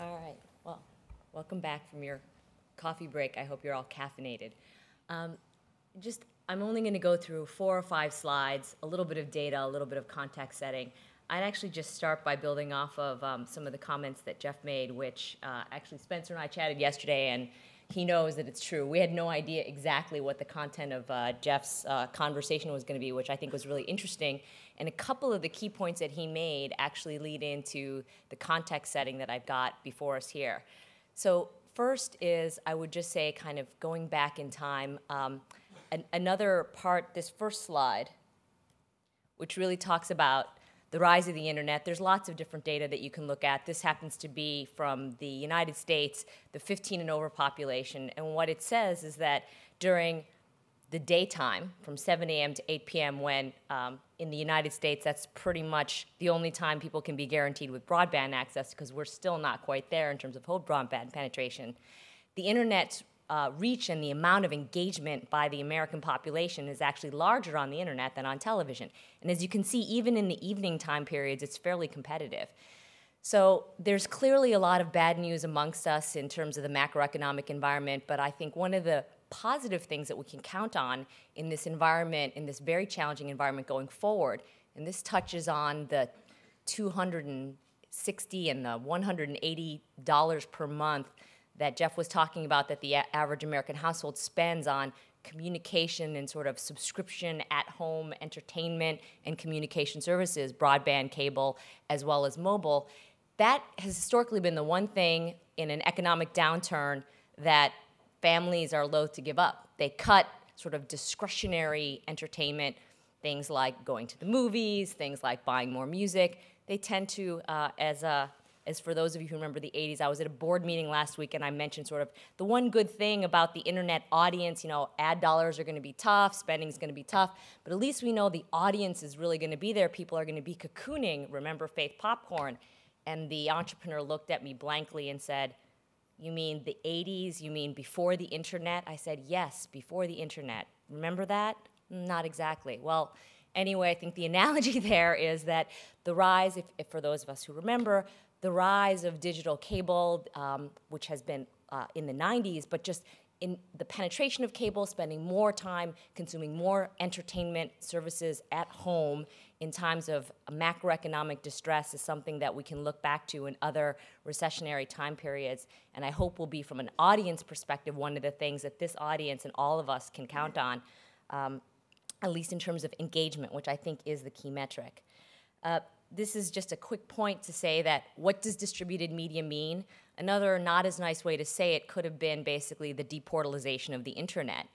All right. Well, welcome back from your coffee break. I hope you're all caffeinated. Um, just, I'm only going to go through four or five slides, a little bit of data, a little bit of context setting. I'd actually just start by building off of um, some of the comments that Jeff made, which uh, actually Spencer and I chatted yesterday, and he knows that it's true. We had no idea exactly what the content of uh, Jeff's uh, conversation was going to be, which I think was really interesting. And a couple of the key points that he made actually lead into the context setting that I've got before us here. So, first is I would just say, kind of going back in time, um, an, another part, this first slide, which really talks about the rise of the internet. There's lots of different data that you can look at. This happens to be from the United States, the 15 and over population. And what it says is that during the daytime, from 7 a.m. to 8 p.m., when um, in the United States, that's pretty much the only time people can be guaranteed with broadband access because we're still not quite there in terms of whole broadband penetration. The internet's uh, reach and the amount of engagement by the American population is actually larger on the internet than on television. And as you can see, even in the evening time periods, it's fairly competitive. So there's clearly a lot of bad news amongst us in terms of the macroeconomic environment, but I think one of the positive things that we can count on in this environment, in this very challenging environment going forward, and this touches on the 260 and the 180 dollars per month that Jeff was talking about that the average American household spends on communication and sort of subscription at home entertainment and communication services, broadband, cable, as well as mobile. That has historically been the one thing in an economic downturn that families are loath to give up. They cut sort of discretionary entertainment, things like going to the movies, things like buying more music. They tend to, uh, as a as for those of you who remember the 80s, I was at a board meeting last week and I mentioned sort of the one good thing about the internet audience, you know, ad dollars are going to be tough, spending is going to be tough, but at least we know the audience is really going to be there. People are going to be cocooning, remember Faith Popcorn. And the entrepreneur looked at me blankly and said, You mean the 80s? You mean before the internet? I said, Yes, before the internet. Remember that? Not exactly. Well, anyway, I think the analogy there is that the rise, if, if for those of us who remember, the rise of digital cable, um, which has been uh, in the 90s, but just in the penetration of cable, spending more time consuming more entertainment services at home in times of macroeconomic distress is something that we can look back to in other recessionary time periods. And I hope will be, from an audience perspective, one of the things that this audience and all of us can count on, um, at least in terms of engagement, which I think is the key metric. Uh, this is just a quick point to say that what does distributed media mean? Another not as nice way to say it could have been basically the deportalization of the internet.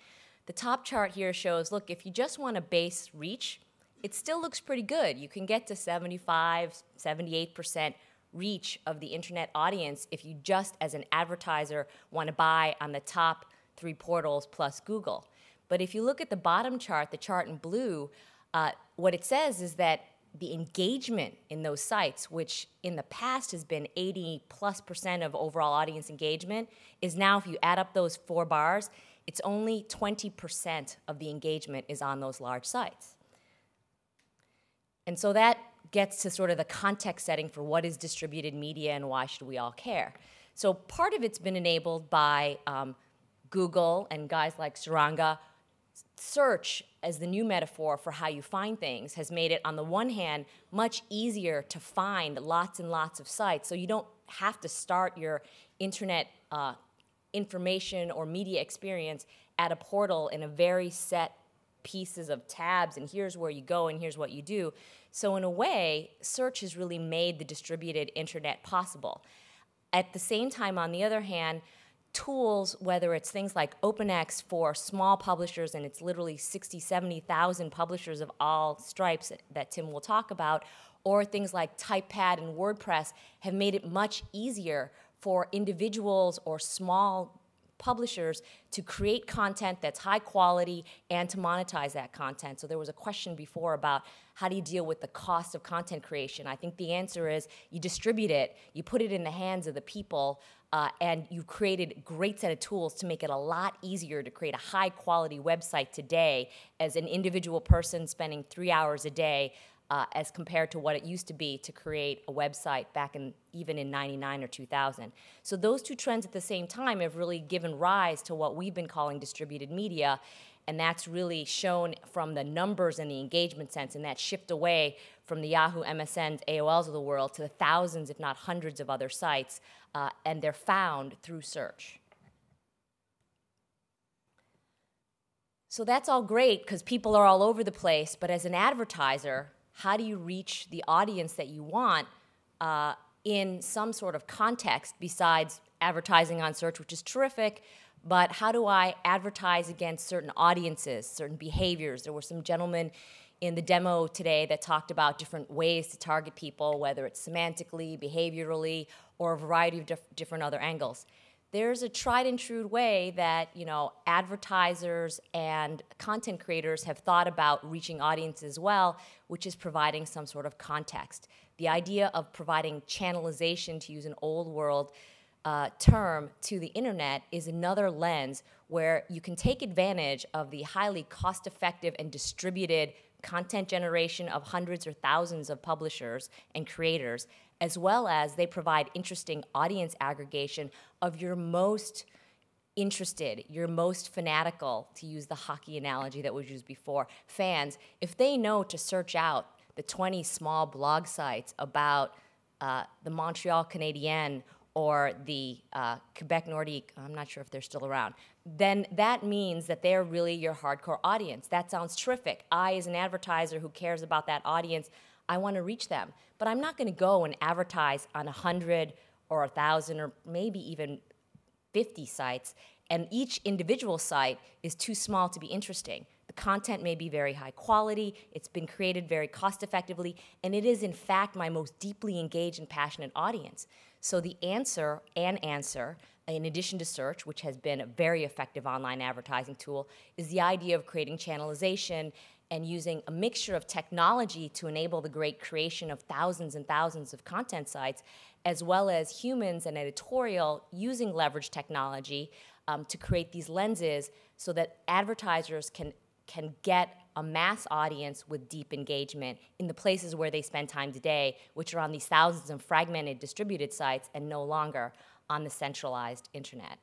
The top chart here shows look, if you just want a base reach, it still looks pretty good. You can get to 75, 78% reach of the internet audience if you just, as an advertiser, want to buy on the top three portals plus Google. But if you look at the bottom chart, the chart in blue, uh, what it says is that the engagement in those sites, which in the past has been 80 plus percent of overall audience engagement, is now, if you add up those four bars, it's only 20% of the engagement is on those large sites. And so that gets to sort of the context setting for what is distributed media and why should we all care. So part of it's been enabled by um, Google and guys like Suranga search as the new metaphor for how you find things has made it, on the one hand, much easier to find lots and lots of sites. So you don't have to start your internet uh, information or media experience at a portal in a very set pieces of tabs and here's where you go and here's what you do. So in a way, search has really made the distributed internet possible. At the same time, on the other hand, tools, whether it's things like OpenX for small publishers, and it's literally 60, 70,000 publishers of all stripes that Tim will talk about, or things like TypePad and WordPress have made it much easier for individuals or small publishers to create content that's high quality and to monetize that content. So there was a question before about how do you deal with the cost of content creation? I think the answer is you distribute it, you put it in the hands of the people, uh, and you've created a great set of tools to make it a lot easier to create a high quality website today as an individual person spending three hours a day uh, as compared to what it used to be to create a website back in even in 99 or 2000. So those two trends at the same time have really given rise to what we've been calling distributed media. And that's really shown from the numbers and the engagement sense, and that shift away from the Yahoo, MSNs, AOLs of the world to the thousands, if not hundreds, of other sites, uh, and they're found through search. So that's all great because people are all over the place, but as an advertiser, how do you reach the audience that you want uh, in some sort of context besides advertising on search, which is terrific, but how do I advertise against certain audiences, certain behaviors? There were some gentlemen in the demo today that talked about different ways to target people, whether it's semantically, behaviorally, or a variety of diff different other angles there's a tried and true way that you know advertisers and content creators have thought about reaching audiences well, which is providing some sort of context. The idea of providing channelization, to use an old world uh, term, to the internet is another lens where you can take advantage of the highly cost-effective and distributed content generation of hundreds or thousands of publishers and creators as well as they provide interesting audience aggregation of your most interested, your most fanatical, to use the hockey analogy that was used before, fans, if they know to search out the 20 small blog sites about uh, the Montreal Canadiens or the uh, Quebec Nordique, I'm not sure if they're still around, then that means that they're really your hardcore audience. That sounds terrific. I, as an advertiser who cares about that audience, I want to reach them. But I'm not going to go and advertise on 100 or 1,000 or maybe even 50 sites, and each individual site is too small to be interesting. The content may be very high quality, it's been created very cost effectively, and it is in fact my most deeply engaged and passionate audience. So the answer, an answer, in addition to search, which has been a very effective online advertising tool, is the idea of creating channelization and using a mixture of technology to enable the great creation of thousands and thousands of content sites, as well as humans and editorial using leverage technology um, to create these lenses so that advertisers can, can get a mass audience with deep engagement in the places where they spend time today, which are on these thousands of fragmented distributed sites and no longer on the centralized internet.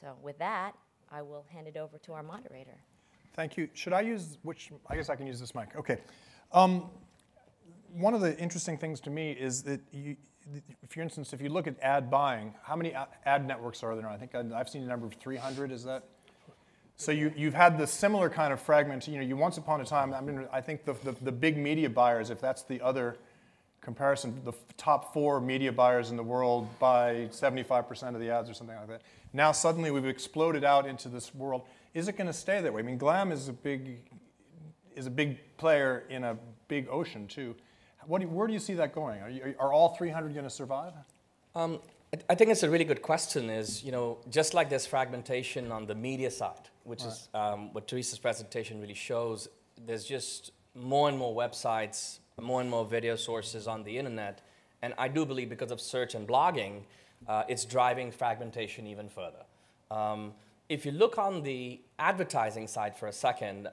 So with that, I will hand it over to our moderator. Thank you. Should I use which? I guess I can use this mic. Okay. Um, one of the interesting things to me is that, you, for instance, if you look at ad buying, how many ad networks are there? I think I've seen a number of 300. Is that? So you, you've had the similar kind of fragment. You know, you once upon a time. I mean, I think the, the, the big media buyers, if that's the other comparison, the top four media buyers in the world buy 75% of the ads or something like that. Now suddenly we've exploded out into this world. Is it going to stay that way? I mean, Glam is a big is a big player in a big ocean too. Do you, where do you see that going? Are, you, are all 300 going to survive? Um, I think it's a really good question. Is you know just like there's fragmentation on the media side, which right. is um, what Teresa's presentation really shows. There's just more and more websites, more and more video sources on the internet, and I do believe because of search and blogging, uh, it's driving fragmentation even further. Um, if you look on the advertising side for a second,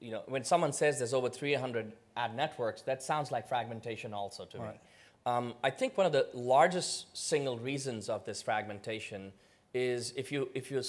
you know, when someone says there's over 300 ad networks, that sounds like fragmentation also to right. me. Um, I think one of the largest single reasons of this fragmentation is if you, if you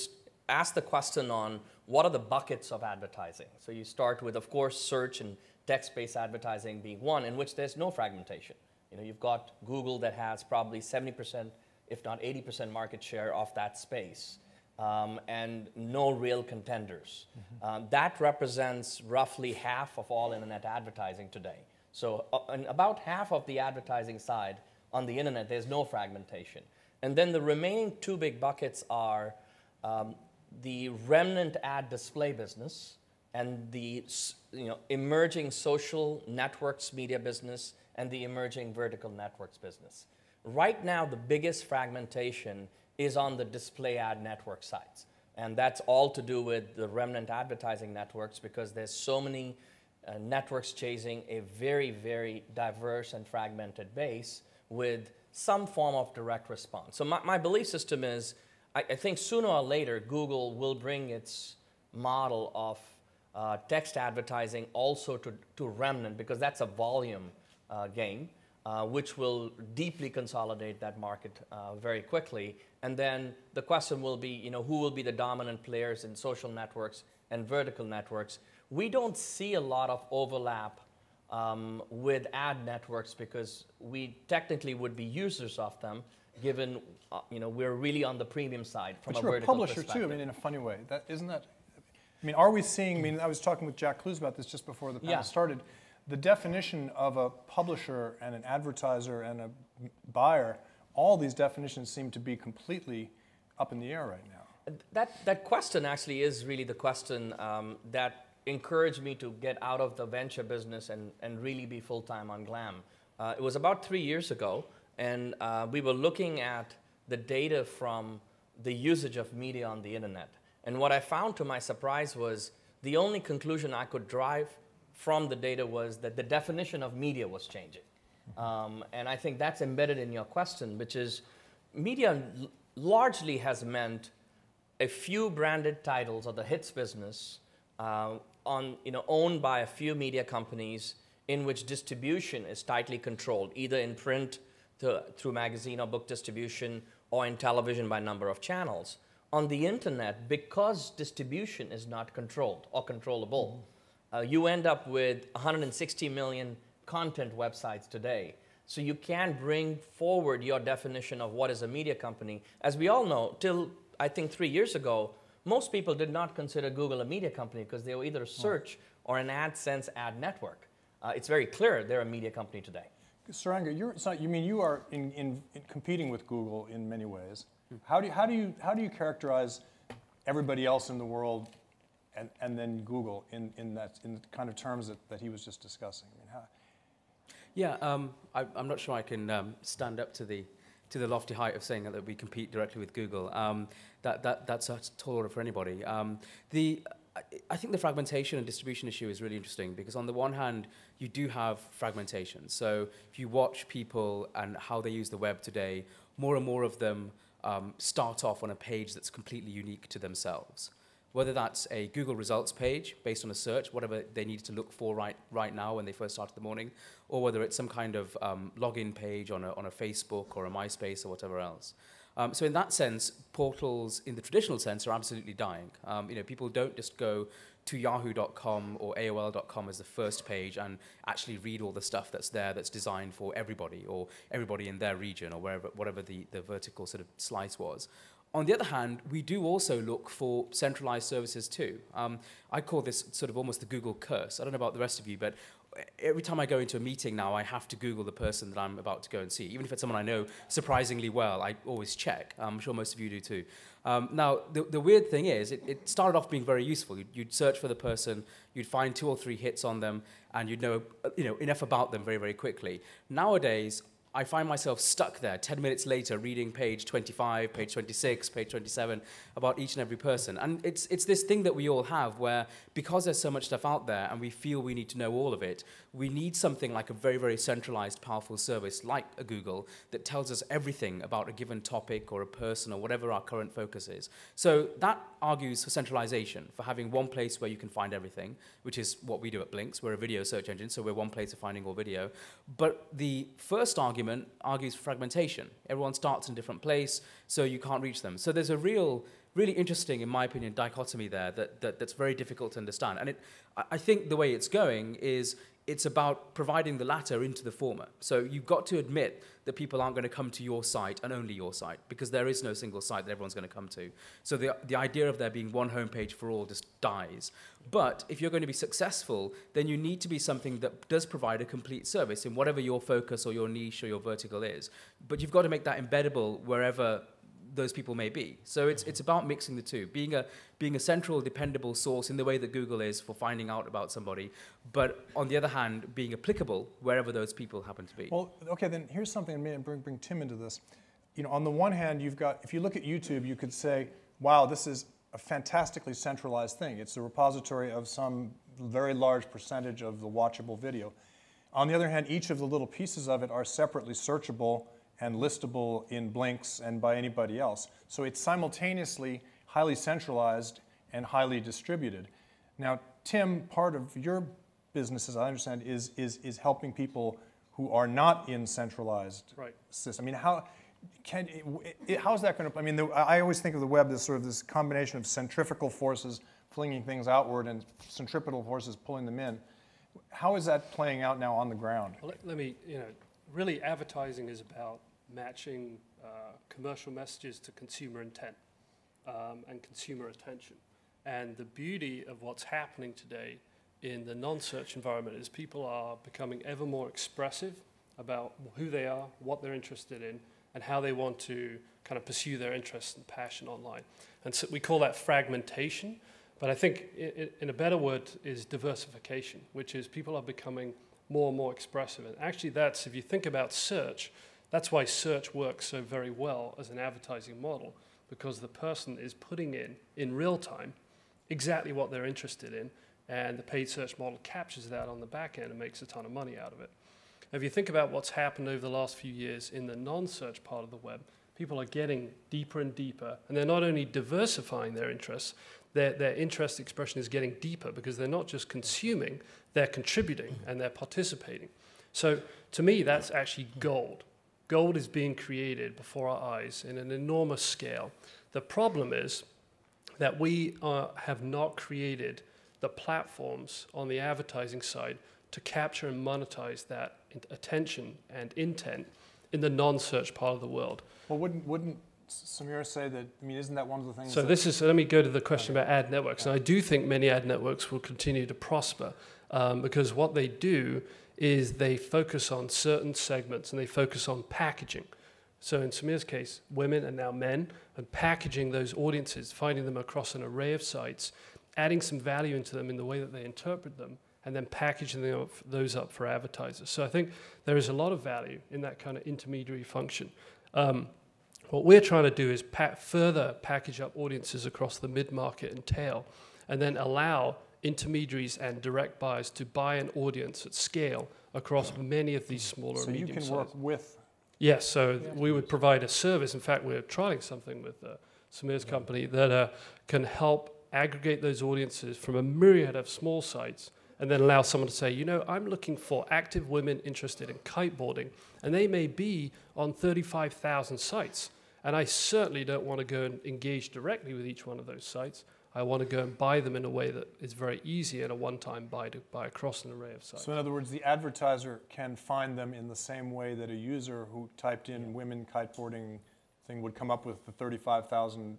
ask the question on what are the buckets of advertising. So you start with, of course, search and text-based advertising being one in which there's no fragmentation. You know, you've got Google that has probably 70%, if not 80% market share of that space um, and no real contenders. Mm-hmm. Um, that represents roughly half of all internet advertising today. So, uh, about half of the advertising side on the internet, there's no fragmentation. And then the remaining two big buckets are um, the remnant ad display business and the you know, emerging social networks media business and the emerging vertical networks business. Right now, the biggest fragmentation is on the display ad network sites. And that's all to do with the remnant advertising networks because there's so many uh, networks chasing a very, very diverse and fragmented base with some form of direct response. So my, my belief system is I, I think sooner or later Google will bring its model of uh, text advertising also to, to remnant because that's a volume uh, game, uh, which will deeply consolidate that market uh, very quickly. And then the question will be, you know, who will be the dominant players in social networks and vertical networks? We don't see a lot of overlap um, with ad networks because we technically would be users of them, given uh, you know we're really on the premium side from but a you're a publisher too. I mean, in a funny way. That isn't that. I mean, are we seeing? I mean, I was talking with Jack Klues about this just before the panel Yeah. started. The definition of a publisher and an advertiser and a buyer, all these definitions seem to be completely up in the air right now. That, that question actually is really the question um, that encouraged me to get out of the venture business and, and really be full time on Glam. Uh, it was about three years ago, and uh, we were looking at the data from the usage of media on the internet. And what I found to my surprise was the only conclusion I could drive from the data was that the definition of media was changing. Um, and I think that's embedded in your question, which is media largely has meant a few branded titles or the hits business uh, on, you know, owned by a few media companies in which distribution is tightly controlled, either in print to, through magazine or book distribution or in television by number of channels. On the internet, because distribution is not controlled or controllable, uh, you end up with 160 million content websites today. So you can bring forward your definition of what is a media company. As we all know, till I think three years ago, most people did not consider Google a media company because they were either a search or an AdSense ad network. Uh, it's very clear they're a media company today. Suranga, you're, you mean you are in, in, in competing with Google in many ways. How do you, how do you, how do you characterize everybody else in the world and, and then Google in, in, that, in the kind of terms that, that he was just discussing? I mean, how, Yeah, um, I, I'm not sure I can um, stand up to the to the lofty height of saying that we compete directly with Google. Um, that, that that's a tall order for anybody. Um, the I- think the fragmentation and distribution issue is really interesting because on the one hand, you do have fragmentation. So if you watch people and how they use the web today, more and more of them um, start off on a page that's completely unique to themselves whether that's a Google results page based on a search, whatever they needed to look for right, right now when they first started the morning, or whether it's some kind of um, login page on a, on a Facebook or a MySpace or whatever else. Um, so in that sense, portals in the traditional sense are absolutely dying. Um, you know, people don't just go to yahoo.com or AOL.com as the first page and actually read all the stuff that's there that's designed for everybody or everybody in their region or wherever, whatever the, the vertical sort of slice was. On the other hand, we do also look for centralized services too. Um, I call this sort of almost the Google curse. I don't know about the rest of you, but every time I go into a meeting now, I have to Google the person that I'm about to go and see. Even if it's someone I know surprisingly well, I always check. I'm sure most of you do too. Um, now, the, the weird thing is, it, it started off being very useful. You'd, you'd search for the person, you'd find two or three hits on them, and you'd know, uh, you know enough about them very, very quickly. Nowadays, I find myself stuck there 10 minutes later reading page 25, page 26, page 27 about each and every person. And it's, it's this thing that we all have where because there's so much stuff out there and we feel we need to know all of it, we need something like a very, very centralized, powerful service like a Google that tells us everything about a given topic or a person or whatever our current focus is. So that argues for centralization, for having one place where you can find everything, which is what we do at Blinkx. We're a video search engine, so we're one place of finding all video. But the first argument argues fragmentation. Everyone starts in a different place, so you can't reach them. So there's a real, really interesting, in my opinion, dichotomy there that, that that's very difficult to understand. And it, I think the way it's going is it's about providing the latter into the former. So you've got to admit that people aren't going to come to your site and only your site because there is no single site that everyone's going to come to. So the, the idea of there being one homepage for all just dies. But if you're going to be successful, then you need to be something that does provide a complete service in whatever your focus or your niche or your vertical is. But you've got to make that embeddable wherever those people may be. So it's, it's about mixing the two, being a, being a central, dependable source in the way that Google is for finding out about somebody, but on the other hand, being applicable wherever those people happen to be. Well, okay, then here's something, and bring, bring Tim into this. You know, on the one hand, you've got, if you look at YouTube, you could say, wow, this is a fantastically centralized thing. It's a repository of some very large percentage of the watchable video. On the other hand, each of the little pieces of it are separately searchable and listable in Blinkx and by anybody else. So it's simultaneously highly centralized and highly distributed. Now, Tim, part of your business, as I understand, is, is, is helping people who are not in centralized Right. system. I mean, how, can, it, how is that going to, I mean, the, I always think of the web as sort of this combination of centrifugal forces flinging things outward and centripetal forces pulling them in. How is that playing out now on the ground? Well, let, let me, you know, really advertising is about matching uh, commercial messages to consumer intent um, and consumer attention. And the beauty of what's happening today in the non-search environment is people are becoming ever more expressive about who they are, what they're interested in, and how they want to kind of pursue their interests and passion online. And so we call that fragmentation. But I think in a better word is diversification, which is people are becoming more and more expressive. And actually, that's, if you think about search, that's why search works so very well as an advertising model, because the person is putting in, in real time, exactly what they're interested in, and the paid search model captures that on the back end and makes a ton of money out of it. If you think about what's happened over the last few years in the non search part of the web, people are getting deeper and deeper, and they're not only diversifying their interests, their, their interest expression is getting deeper because they're not just consuming, they're contributing and they're participating. So to me, that's actually gold. Gold is being created before our eyes in an enormous scale. The problem is that we uh, have not created the platforms on the advertising side to capture and monetize that attention and intent in the non-search part of the world. Well, wouldn't, wouldn't Samira say that, I mean, isn't that one of the things So this is, let me go to the question about ad networks. And I do think many ad networks will continue to prosper um, because what they do is they focus on certain segments and they focus on packaging. So in Samir's case, women and now men, and packaging those audiences, finding them across an array of sites, adding some value into them in the way that they interpret them, and then packaging up, those up for advertisers. So I think there is a lot of value in that kind of intermediary function. Um, what we're trying to do is pa- further package up audiences across the mid market and tail, and then allow intermediaries and direct buyers to buy an audience at scale across many of these smaller So and you medium can work with, Yes, so we would provide a service. In fact, we're trialing something with uh, Samir's company that uh, can help aggregate those audiences from a myriad of small sites and then allow someone to say, you know, I'm looking for active women interested in kiteboarding, and they may be on 35,000 sites. And I certainly don't want to go and engage directly with each one of those sites. I want to go and buy them in a way that is very easy and a one time buy to buy across an array of sites. so in other words, the advertiser can find them in the same way that a user who typed in women kiteboarding thing would come up with the 35,000.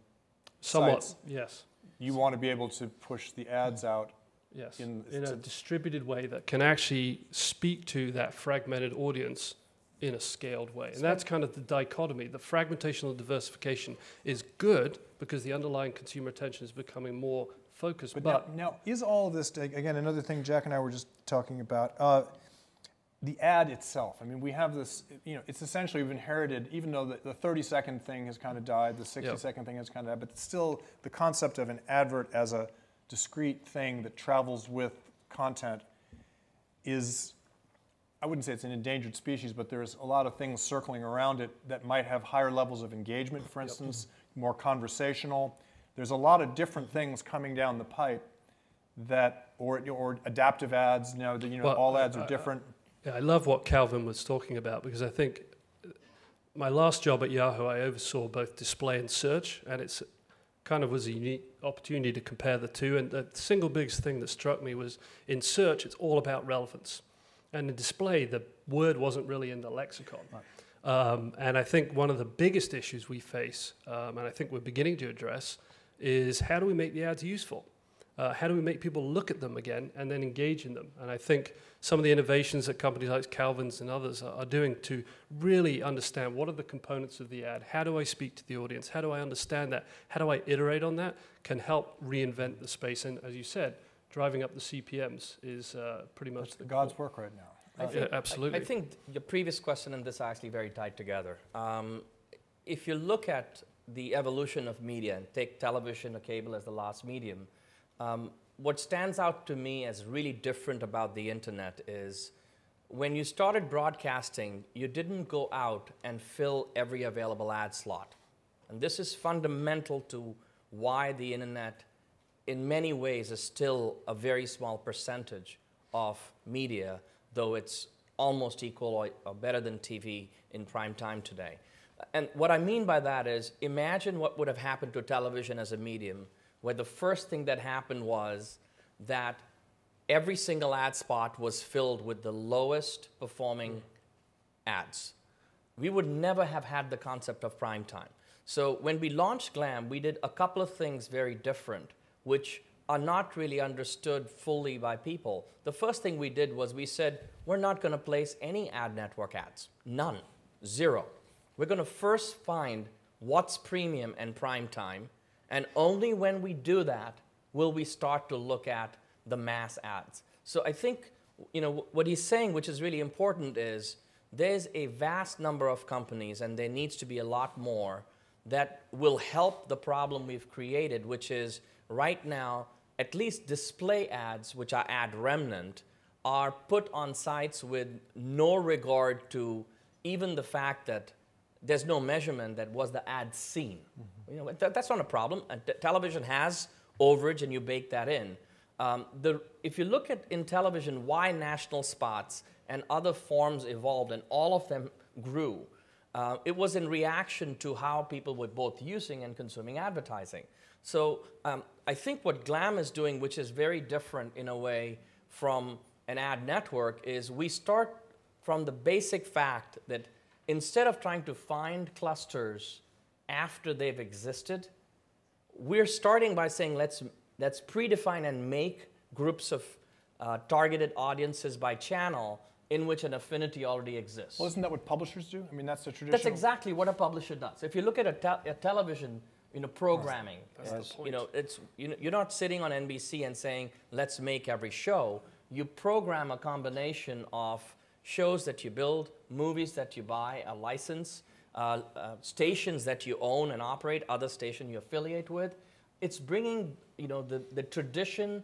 Somewhat, sites. yes. You want to be able to push the ads mm-hmm. out. Yes, in- in, a distributed way that can actually speak to that fragmented audience in a scaled way. And that's kind of the dichotomy. The fragmentation or diversification is good because the underlying consumer attention is becoming more focused. But, But, now, now, is all of this, again, another thing Jack and I were just talking about, uh, the ad itself. I mean, we have this, you know, it's essentially we've inherited, even though the, the 30 second thing has kind of died, the 60 Yep. second thing has kind of died, but still the concept of an advert as a discrete thing that travels with content is, I wouldn't say it's an endangered species, but there's a lot of things circling around it that might have higher levels of engagement, for instance, more conversational. There's a lot of different things coming down the pipe that, or, or adaptive ads, you know, the, you know Well, all ads I- are different. yeah, I love what Calvin was talking about because I think my last job at Yahoo, I oversaw both display and search, and it's kind of was a unique opportunity to compare the two. And the single biggest thing that struck me was in search, it's all about relevance. And in display, the word wasn't really in the lexicon. Um, and I think one of the biggest issues we face, um, and I think we're beginning to address, is how do we make the ads useful? Uh, how do we make people look at them again and then engage in them? And I think some of the innovations that companies like Calvin's and others are, are doing to really understand what are the components of the ad, how do I speak to the audience, how do I understand that, how do I iterate on that, can help reinvent the space. And as you said, driving up the CPMS is uh, pretty much It's the God's work right now. I Uh, think- yeah, absolutely. I, I think your previous question and this are actually very tied together. Um, if you look at the evolution of media and take television or cable as the last medium, um, what stands out to me as really different about the internet is when you started broadcasting, you didn't go out and fill every available ad slot. And this is fundamental to why the internet in many ways, is still a very small percentage of media, though it's almost equal or, or better than TV in prime time today. And what I mean by that is imagine what would have happened to television as a medium, where the first thing that happened was that every single ad spot was filled with the lowest performing ads. We would never have had the concept of prime time. So when we launched Glam, we did a couple of things very different, which are not really understood fully by people. The first thing we did was we said, we're not going to place any ad network ads. None. Zero. We're going to first find what's premium and prime time, and only when we do that will we start to look at the mass ads. So I think you know what he's saying, which is really important, is there's a vast number of companies, and there needs to be a lot more that will help the problem we've created, which is right now at least display ads, which are ad remnant, are put on sites with no regard to even the fact that there's no measurement that was the ad seen. Mm-hmm. You know, that, that's not a problem. T- television has overage, and you bake that in. Um, the, if you look at in television why national spots and other forms evolved, and all of them grew, uh, it was in reaction to how people were both using and consuming advertising. So um, I think what Glam is doing, which is very different in a way from an ad network, is we start from the basic fact that instead of trying to find clusters after they've existed, we're starting by saying let's, let's predefine and make groups of uh, targeted audiences by channel in which an affinity already exists. Well, isn't that what publishers do? I mean, that's the traditional. That's exactly what a publisher does. If you look at a, te- a television, you know, programming, That's the point. you know, it's you know, you're not sitting on NBC and saying, "Let's make every show." You program a combination of shows that you build, movies that you buy, a license, uh, uh, stations that you own and operate, other station you affiliate with. It's bringing, you know, the, the tradition,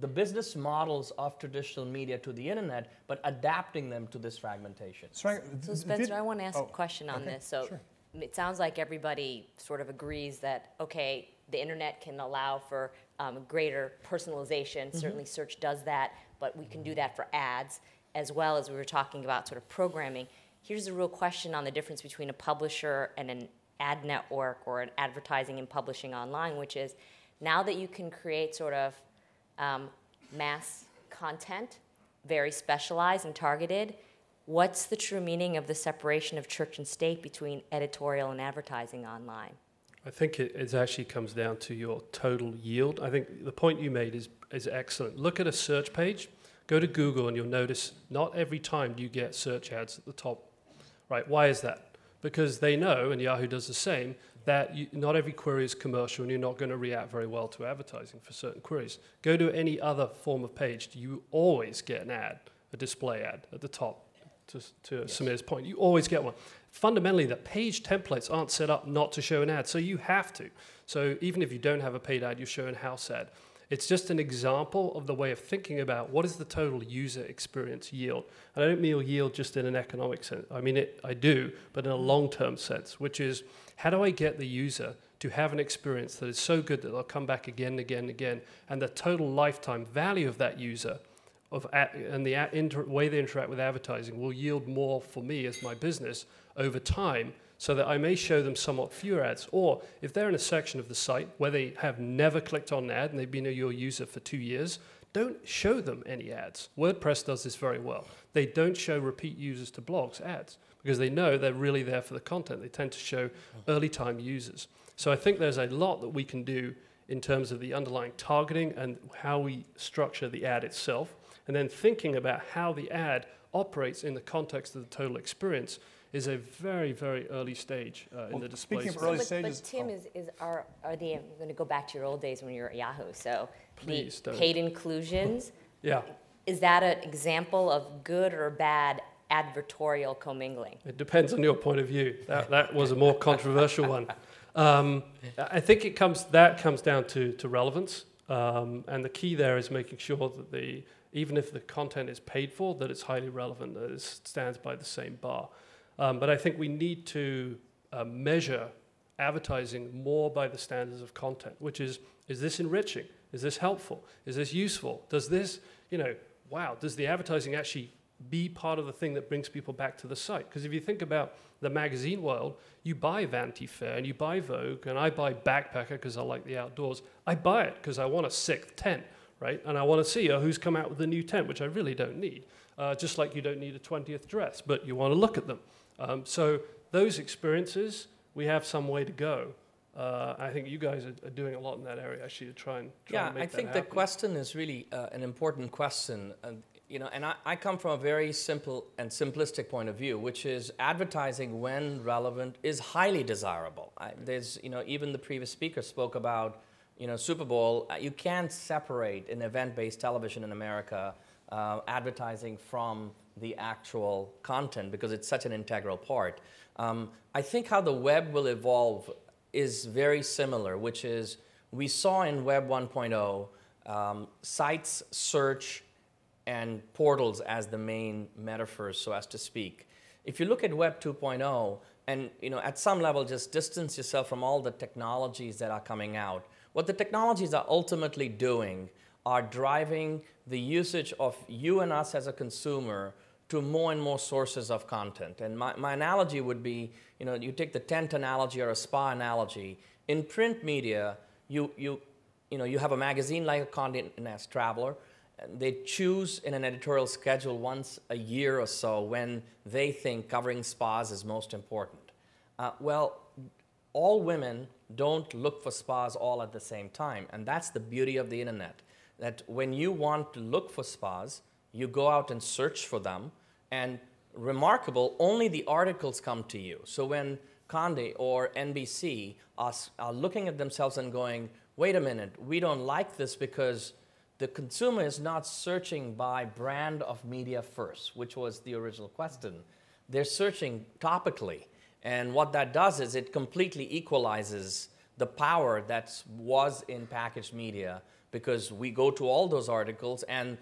the business models of traditional media to the internet, but adapting them to this fragmentation. So, I- So Spencer, I want to ask oh, a question on okay, this. So sure. It sounds like everybody sort of agrees that, okay, the internet can allow for um, greater personalization. Mm-hmm. Certainly search does that, but we can do that for ads as well as we were talking about sort of programming. Here's the real question on the difference between a publisher and an ad network or an advertising and publishing online, which is now that you can create sort of um, mass content, very specialized and targeted, what's the true meaning of the separation of church and state between editorial and advertising online? I think it, actually comes down to your total yield. I think the point you made is, is excellent. Look at a search page, go to Google, and you'll notice not every time do you get search ads at the top. Right? Why is that? Because they know, and Yahoo does the same, that you, not every query is commercial and you're not going to react very well to advertising for certain queries. Go to any other form of page, you always get an ad, a display ad at the top. To, to Samir's point, you always get one. Fundamentally, the page templates aren't set up not to show an ad, so you have to. So even if you don't have a paid ad, you show an house ad. It's just an example of the way of thinking about what is the total user experience yield. And I don't mean yield just in an economic sense. I mean it, I do, but in a long-term sense, which is how do I get the user to have an experience that is so good that they'll come back again and again and again, and the total lifetime value of that user of and the way they interact with advertising will yield more for me as my business over time so that I may show them somewhat fewer ads. Or if they're in a section of the site where they have never clicked on an ad and they've been a your user for two years, don't show them any ads. WordPress does this very well. They don't show repeat users to blogs ads because they know they're really there for the content. They tend to show early time users. So I think there's a lot that we can do in terms of the underlying targeting and how we structure the ad itself, and then thinking about how the ad operates in the context of the total experience is a very, very early stage uh, in the display speaking of space. early but, stages- but Tim, oh. is, is are, are the, I'm going to go back to your old days when you were at Yahoo. So Please the don't. paid inclusions, Yeah, is that an example of good or bad advertorial commingling? it depends on your point of view. That, that was a more controversial one. Um, I think it comes that comes down to, to relevance, um, and the key there is making sure that the even if the content is paid for, that it's highly relevant, that it stands by the same bar. Um, but I think we need to uh, measure advertising more by the standards of content, which is is this enriching? Is this helpful? Is this useful? Does this, you know, wow, does the advertising actually be part of the thing that brings people back to the site? Because if you think about the magazine world, you buy Vanity Fair and you buy Vogue, and I buy Backpacker because I like the outdoors. I buy it because I want a sixth tent, right? And I want to see uh, who's come out with a new tent, which I really don't need. Uh, just like you don't need a 20th dress, but you want to look at them. Um, so those experiences, we have some way to go. Uh, I think you guys are, are, doing a lot in that area actually to try and try yeah. And I think happen. the question is really uh, an important question. Uh, you know, and I, I, come from a very simple and simplistic point of view, which is advertising when relevant is highly desirable. I, there's, you know, even the previous speaker spoke about, you know, Super Bowl. Uh, you can't separate an event-based television in America uh, advertising from the actual content because it's such an integral part. Um, I think how the web will evolve is very similar, which is we saw in Web 1.0 um, sites, search, and portals as the main metaphors, so as to speak. If you look at Web 2.0, and you know, at some level, just distance yourself from all the technologies that are coming out. What the technologies are ultimately doing are driving the usage of you and us as a consumer to more and more sources of content. And my, my analogy would be, you know, you take the tent analogy or a spa analogy. In print media, you, you, you, know, you have a magazine like a Condé Nast Traveler. And they choose in an editorial schedule once a year or so when they think covering spas is most important. Uh, well, all women don't look for spas all at the same time. And that's the beauty of the internet that when you want to look for spas, you go out and search for them, and remarkable, only the articles come to you. So when Condé or NBC are, are looking at themselves and going, wait a minute, we don't like this because the consumer is not searching by brand of media first, which was the original question. They're searching topically. And what that does is it completely equalizes the power that was in packaged media because we go to all those articles and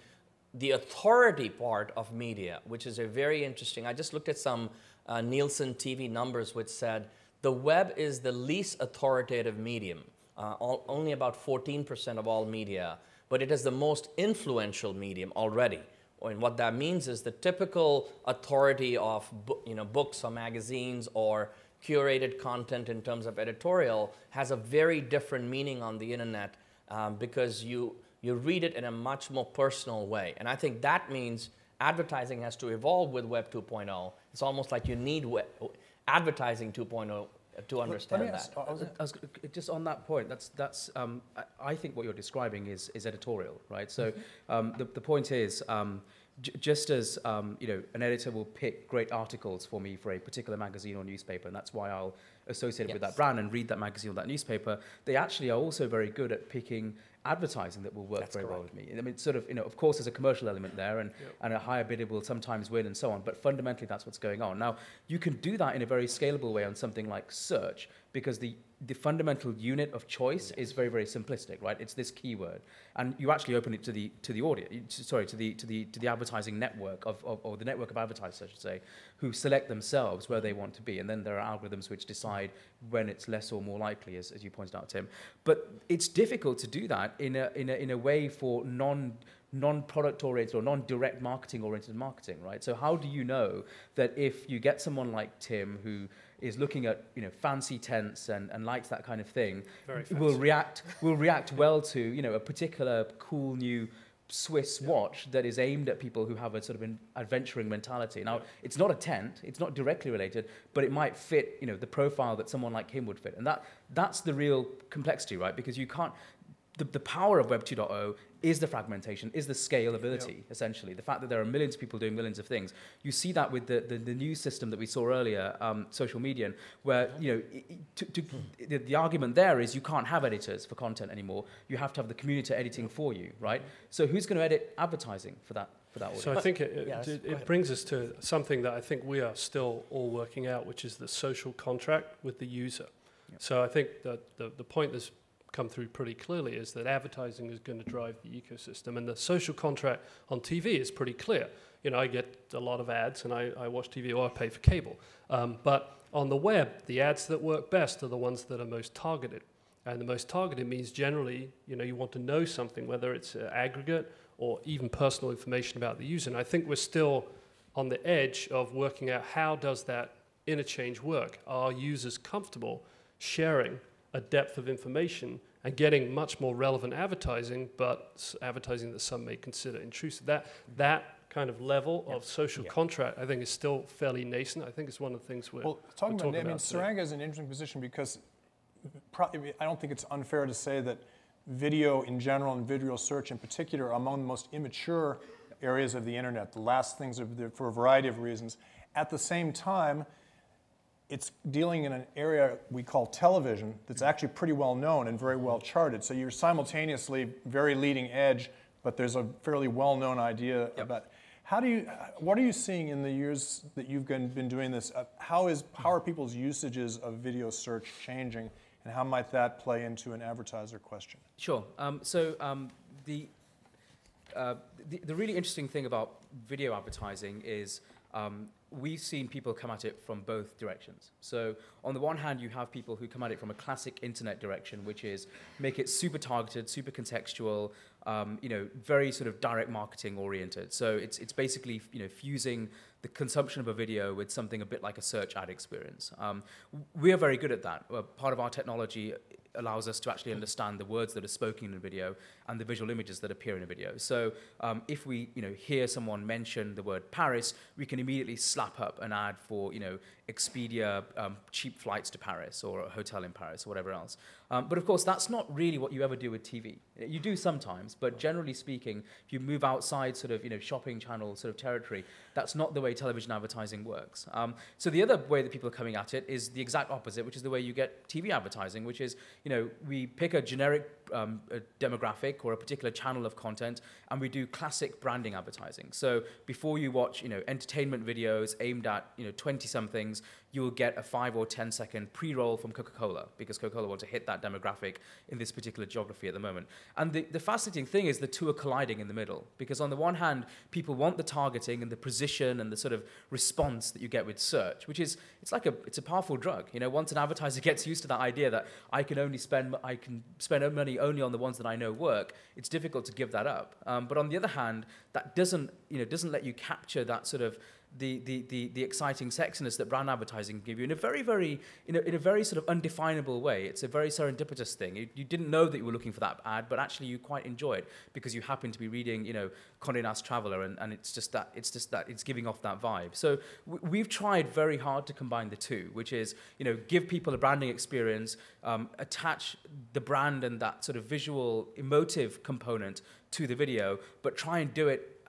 the authority part of media, which is a very interesting. I just looked at some uh, Nielsen TV numbers which said the web is the least authoritative medium, uh, all, only about 14% of all media, but it is the most influential medium already. And what that means is the typical authority of you know, books or magazines or curated content in terms of editorial has a very different meaning on the internet um, because you, you read it in a much more personal way. And I think that means advertising has to evolve with Web 2.0. It's almost like you need web, advertising 2.0 to understand that. I was, I was, just on that point, that's, that's um, I, I, think what you're describing is, is editorial, right? So mm-hmm. um, the, the point is, um, just as um, you know, an editor will pick great articles for me for a particular magazine or newspaper, and that's why I'll associate yes. with that brand and read that magazine or that newspaper. They actually are also very good at picking advertising that will work That's very correct. well with me. I mean, sort of, you know, of course, there's a commercial element there, and, yep. and a higher bidder will sometimes win and so on, but fundamentally, that's what's going on. Now, you can do that in a very scalable way on something like search, because the, the fundamental unit of choice is very, very simplistic, right? It's this keyword. And you actually open it to the, to the audience, sorry, to the, to the, to the advertising network, of, of, or the network of advertisers, I should say, who select themselves where they want to be. And then there are algorithms which decide when it's less or more likely, as, as you pointed out, Tim. But it's difficult to do that in a, in a, in a way for non non-product oriented or non-direct marketing oriented marketing, right? So how do you know that if you get someone like Tim who is looking at you know fancy tents and, and likes that kind of thing will react will react well to you know a particular cool new Swiss yeah. watch that is aimed at people who have a sort of an adventuring mentality. Now, yeah. it's not a tent; it's not directly related, but it might fit, you know, the profile that someone like him would fit, and that that's the real complexity, right? Because you can't. The, the power of Web 2.0 is the fragmentation, is the scalability, yep. essentially. The fact that there are millions of people doing millions of things. You see that with the, the, the news system that we saw earlier, um, social media, where, you know, to, to, the, the, argument there is you can't have editors for content anymore. You have to have the community editing for you, right? So who's going to edit advertising for that? For that so I think it, yes, it, it brings us to something that I think we are still all working out, which is the social contract with the user. Yep. So I think that the, the point that's come through pretty clearly is that advertising is going to drive the ecosystem. And the social contract on TV is pretty clear. you know, I get a lot of ads and I, I watch TV or I pay for cable. Um, but on the web, the ads that work best are the ones that are most targeted. And the most targeted means generally, you know, you want to know something, whether it's uh, aggregate or even personal information about the user. And I think we're still on the edge of working out how does that interchange work? Are users comfortable sharing a depth of information and getting much more relevant advertising, but advertising that some may consider intrusive? That, that kind of level of social Yeah. contract, I think, is still fairly nascent. I think it's one of the things we're, Well, talking we're about, I mean. Suranga is an interesting position because pro- I don't think it's unfair to say that video in general and video search in particular are among the most immature areas of the internet, the last things the, for a variety of reasons. At the same time, it's dealing in an area we call television that's actually pretty well known and very well charted. So you're simultaneously very leading edge, but there's a fairly well known idea about. How do you, what are you seeing in the years that you've been, been doing this? Uh, how, is, how are people's usages of video search changing, and how might that play into an advertiser question? Sure. Um, so um, the, uh, the the really interesting thing about video advertising is um, we've seen people come at it from both directions. So on the one hand, you have people who come at it from a classic internet direction, which is make it super targeted, super contextual, um, you know, very sort of direct marketing oriented. So it's it's basically you know fusing the consumption of a video with something a bit like a search ad experience. Um, we are very good at that. Part of our technology allows us to actually understand the words that are spoken in a video and the visual images that appear in a video. So um, if we, you know, hear someone mention the word Paris, we can immediately slap up an ad for, you know, Expedia um, cheap flights to Paris or a hotel in Paris or whatever else. Um, but of course, that's not really what you ever do with TV. You do sometimes, but generally speaking, if you move outside sort of, you know, shopping channel sort of territory, that's not the way television advertising works. Um, so the other way that people are coming at it is the exact opposite, which is the way you get TV advertising, which is, you know, we pick a generic um, a demographic or a particular channel of content, and we do classic branding advertising. So before you watch, you know, entertainment videos aimed at, you know, 20 somethings, you will get a five or 10 second pre-roll from Coca-Cola because Coca-Cola want to hit that demographic in this particular geography at the moment. And the, the fascinating thing is the two are colliding in the middle because on the one hand, people want the targeting and the precision and the sort of response that you get with search, which is, it's like a, it's a powerful drug. You know, once an advertiser gets used to that idea that I can only spend, I can spend money only on the ones that I know work, it's difficult to give that up. Um, but on the other hand, that doesn't, you know, doesn't let you capture that sort of the, the, the, the exciting sexiness that brand advertising can give you in a very, very, in a, in a very sort of undefinable way. It's a very serendipitous thing. You, you didn't know that you were looking for that ad, but actually you quite enjoy it because you happen to be reading, you know, Condé Nast Traveler, and, and it's just that, it's just that, it's giving off that vibe. So we've tried very hard to combine the two, which is, you know, give people a branding experience, um, attach the brand and that sort of visual, emotive component to the video, but try and do it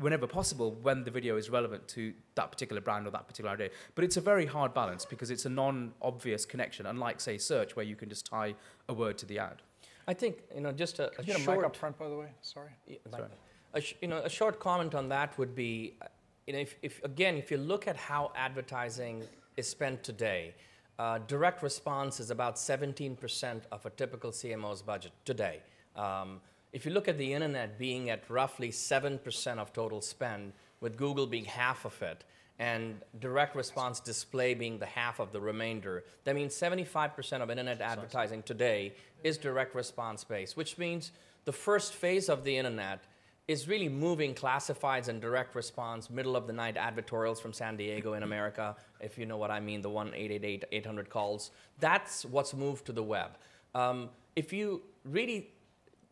whenever possible when the video is relevant to that particular brand or that particular idea. But it's a very hard balance because it's a non-obvious connection, unlike say search where you can just tie a word to the ad. I think you know just a, a Can you get a short. mic up front, by the way? Sorry. Yeah, like that. A sh- you know, a short comment on that would be, uh, you know, if, if again, if you look at how advertising is spent today, uh, direct response is about 17% of a typical CMO's budget today. Um, if you look at the internet being at roughly 7% of total spend, with Google being half of it, and direct response display being the half of the remainder, that means 75% of internet advertising today is direct response based, which means the first phase of the internet is really moving classifieds and direct response, middle of the night advertorials from San Diego in America, if you know what I mean, the 1 800 calls. That's what's moved to the web. Um, if you really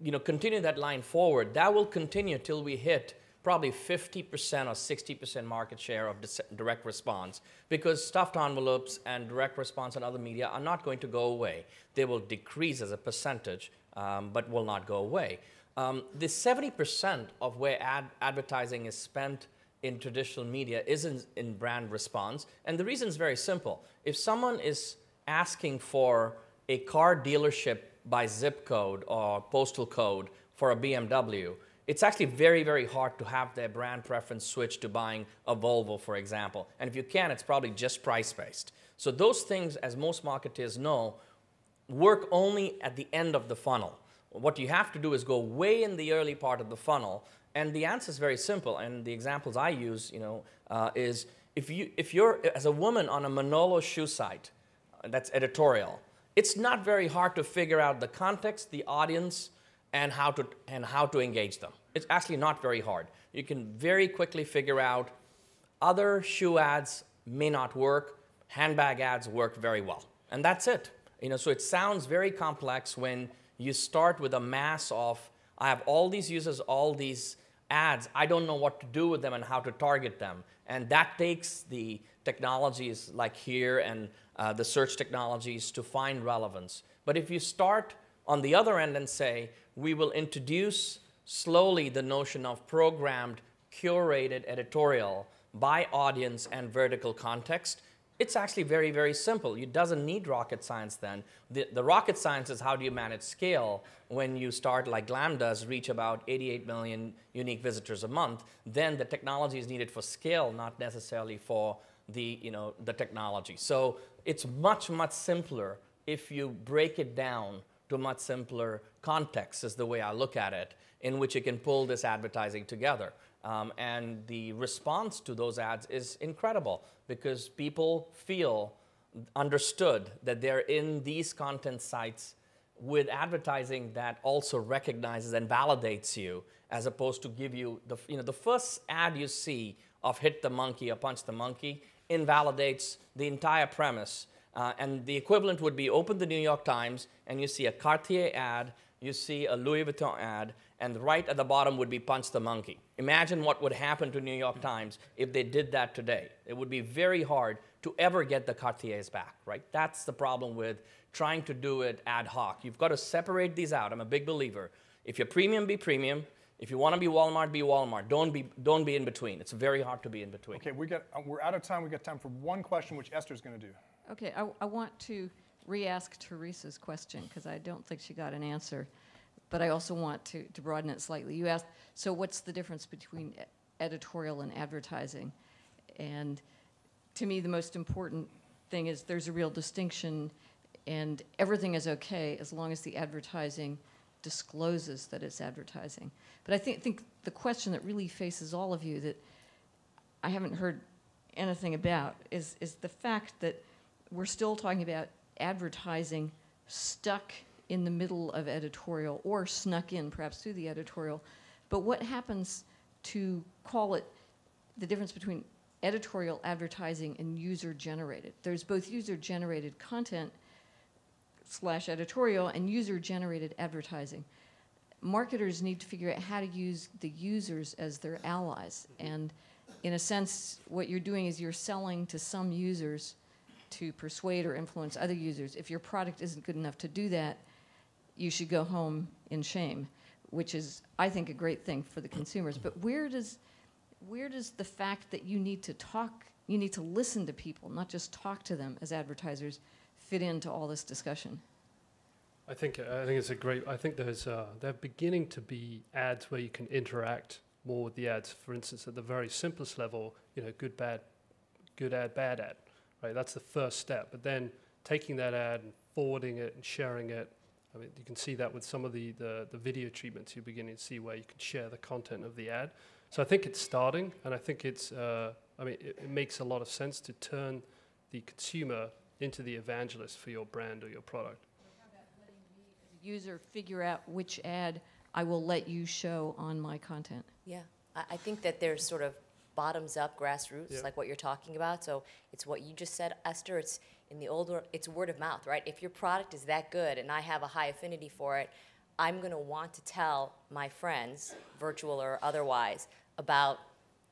you know, continue that line forward, that will continue till we hit probably 50% or 60% market share of direct response because stuffed envelopes and direct response and other media are not going to go away. They will decrease as a percentage, um, but will not go away. Um, the 70% of where ad- advertising is spent in traditional media is in, in brand response. And the reason is very simple. If someone is asking for a car dealership by zip code or postal code for a BMW, it's actually very, very hard to have their brand preference switch to buying a Volvo, for example. And if you can, it's probably just price based. So, those things, as most marketers know, work only at the end of the funnel. What you have to do is go way in the early part of the funnel And the answer is very simple. And the examples I use, you know, uh, is if you if you're as a woman on a Manolo shoe site, uh, that's editorial. It's not very hard to figure out the context, the audience, and how to and how to engage them. It's actually not very hard. You can very quickly figure out other shoe ads may not work, handbag ads work very well. And that's it. You know, so it sounds very complex when you start with a mass of I have all these users, all these ads. I don't know what to do with them and how to target them. And that takes the technologies like here and uh, the search technologies to find relevance. But if you start on the other end and say, we will introduce slowly the notion of programmed, curated editorial by audience and vertical context, it's actually very, very simple. It doesn't need rocket science then. The, the rocket science is how do you manage scale when you start, like Glam does, reach about 88 million unique visitors a month. Then the technology is needed for scale, not necessarily for the, you know, the technology. So it's much, much simpler if you break it down to much simpler context, is the way I look at it, in which you can pull this advertising together. Um, and the response to those ads is incredible because people feel understood that they're in these content sites with advertising that also recognizes and validates you as opposed to give you the you know the first ad you see of hit the monkey or punch the monkey invalidates the entire premise uh, and the equivalent would be open the new york times and you see a cartier ad you see a louis vuitton ad and right at the bottom would be punch the monkey imagine what would happen to new york times if they did that today it would be very hard to ever get the cartiers back right that's the problem with trying to do it ad hoc. You've got to separate these out. I'm a big believer. If you're premium, be premium. If you want to be Walmart, be Walmart. Don't be, don't be in between. It's very hard to be in between. Okay, we got, uh, we're out of time. We got time for one question, which Esther's going to do. Okay, I, I want to re-ask Teresa's question because I don't think she got an answer, but I also want to, to broaden it slightly. You asked, so what's the difference between editorial and advertising? And to me, the most important thing is there's a real distinction and everything is okay as long as the advertising discloses that it's advertising. But I think, think the question that really faces all of you that I haven't heard anything about is, is the fact that we're still talking about advertising stuck in the middle of editorial or snuck in perhaps through the editorial. But what happens to call it the difference between editorial advertising and user generated? There's both user generated content slash editorial and user generated advertising. Marketers need to figure out how to use the users as their allies. And in a sense, what you're doing is you're selling to some users to persuade or influence other users. If your product isn't good enough to do that, you should go home in shame, which is, I think, a great thing for the consumers. But where does, where does the fact that you need to talk, you need to listen to people, not just talk to them as advertisers, fit into all this discussion? I think I think it's a great. I think there's uh, they're beginning to be ads where you can interact more with the ads. For instance, at the very simplest level, you know, good, bad, good ad, bad ad, right? That's the first step. But then taking that ad and forwarding it and sharing it. I mean, you can see that with some of the, the, the video treatments you're beginning to see where you can share the content of the ad. So I think it's starting, and I think it's. Uh, I mean, it, it makes a lot of sense to turn the consumer into the evangelist for your brand or your product. User figure out which ad I will let you show on my content. Yeah, I, I think that there's sort of bottoms up grassroots, Yeah. like what you're talking about. So it's what you just said, Esther. It's in the old, wor- it's word of mouth, right? If your product is that good and I have a high affinity for it, I'm going to want to tell my friends, virtual or otherwise, about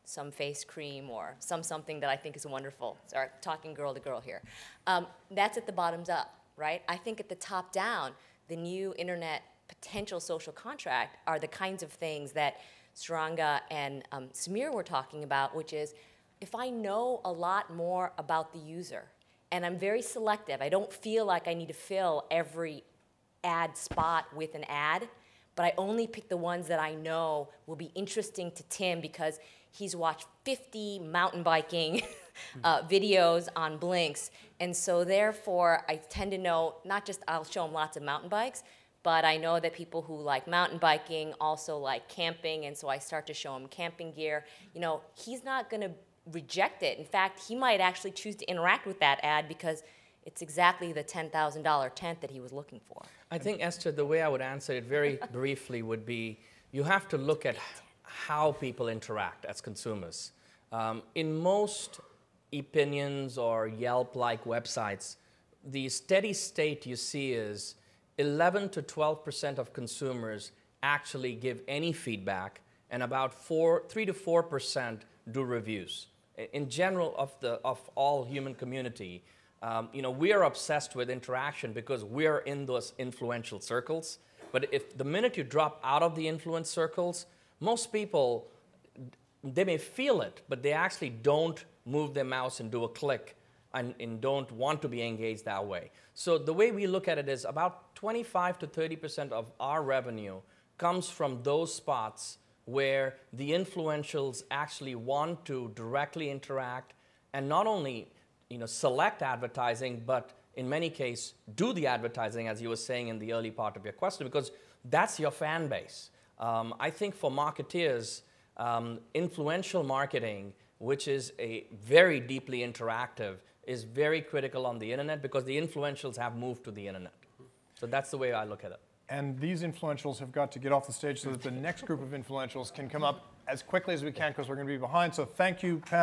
some face cream or some something that I think is wonderful. Sorry, talking girl to girl here. Um, that's at the bottoms up, right? I think at the top down, the new internet potential social contract are the kinds of things that Suranga and um, Samir were talking about, which is if I know a lot more about the user and I'm very selective, I don't feel like I need to fill every ad spot with an ad, but I only pick the ones that I know will be interesting to Tim because he's watched 50 mountain biking uh, videos on Blinkx. And so, therefore, I tend to know not just I'll show him lots of mountain bikes, but I know that people who like mountain biking also like camping, and so I start to show him camping gear. You know, he's not going to reject it. In fact, he might actually choose to interact with that ad because it's exactly the $10,000 tent that he was looking for. I think, Esther, the way I would answer it very briefly would be you have to look at how people interact as consumers. Um, in most opinions or Yelp like websites, the steady state you see is 11 to 12 percent of consumers actually give any feedback, and about four, 3 to 4 percent do reviews. In general, of, the, of all human community, um, you know, we are obsessed with interaction because we're in those influential circles. But if the minute you drop out of the influence circles, most people they may feel it, but they actually don't move their mouse and do a click and, and don't want to be engaged that way. So the way we look at it is about 25 to 30% of our revenue comes from those spots where the influentials actually want to directly interact and not only you know, select advertising, but in many cases do the advertising, as you were saying in the early part of your question, because that's your fan base. Um, I think for marketeers, um, influential marketing, which is a very deeply interactive, is very critical on the internet because the influentials have moved to the internet. So that's the way I look at it. And these influentials have got to get off the stage so that the next group of influentials can come up as quickly as we can because we're going to be behind. So thank you, panel.